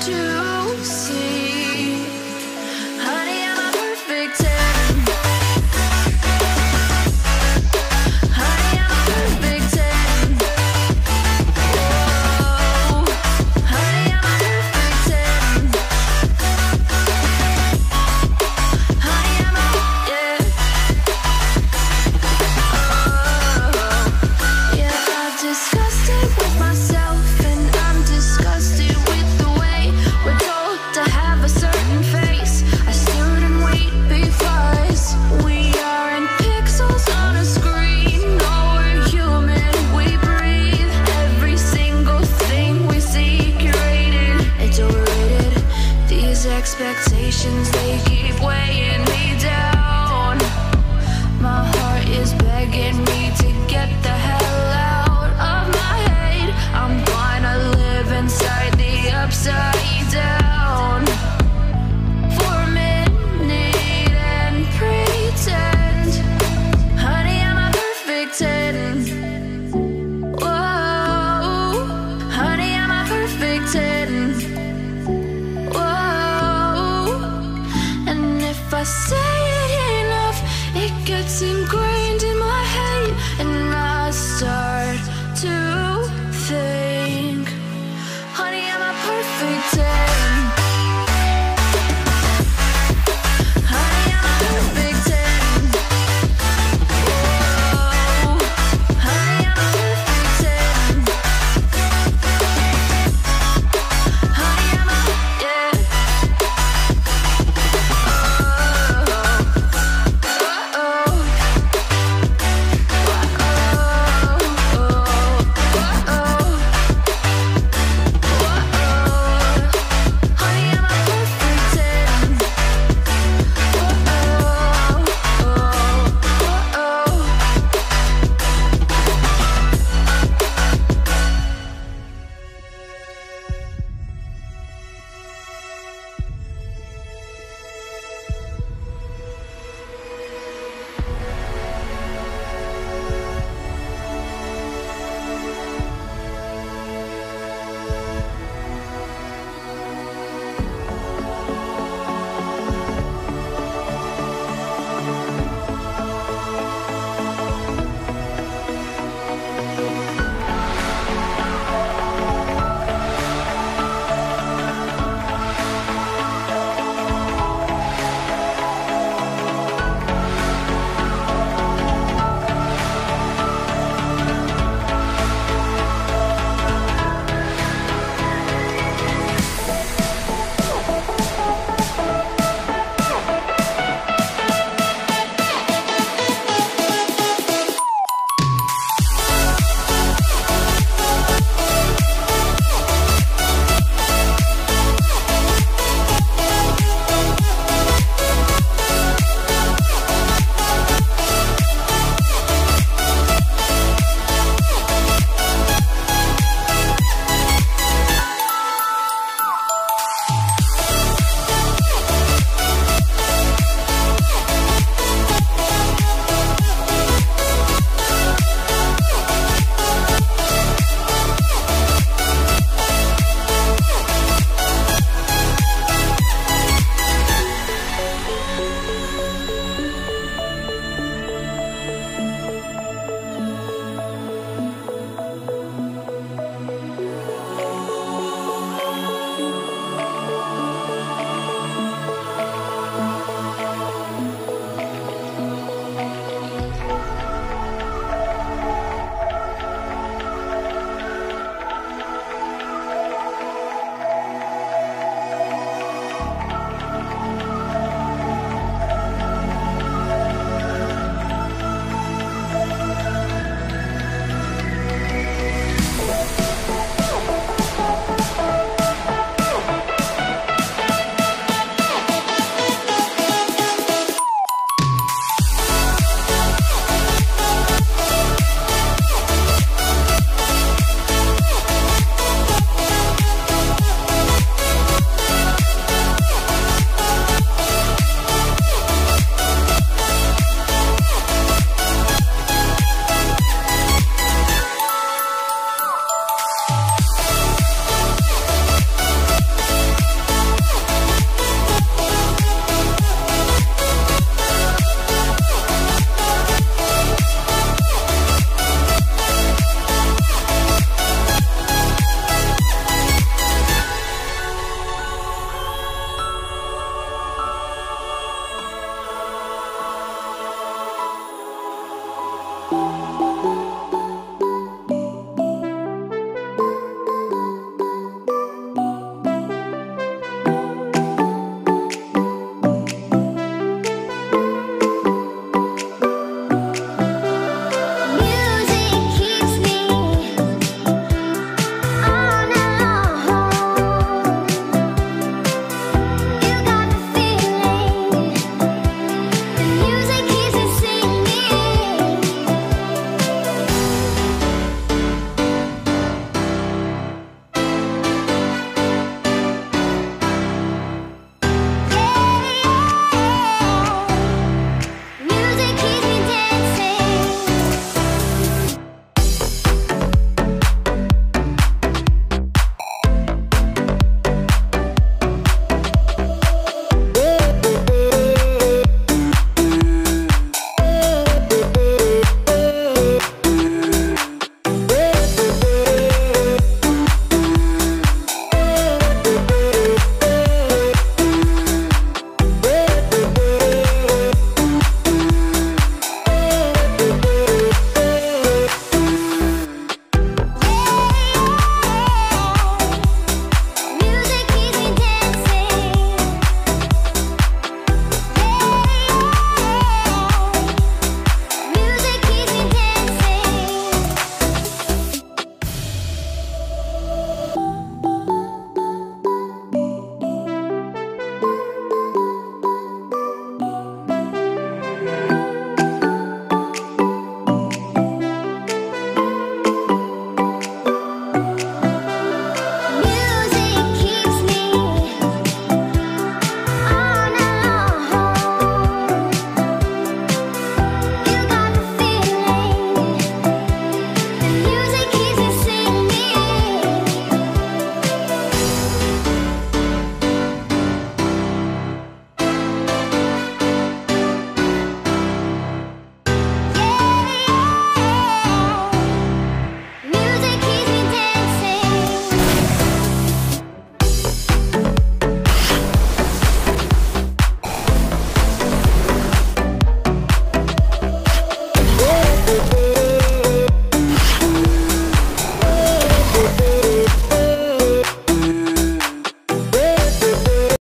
to see. again. say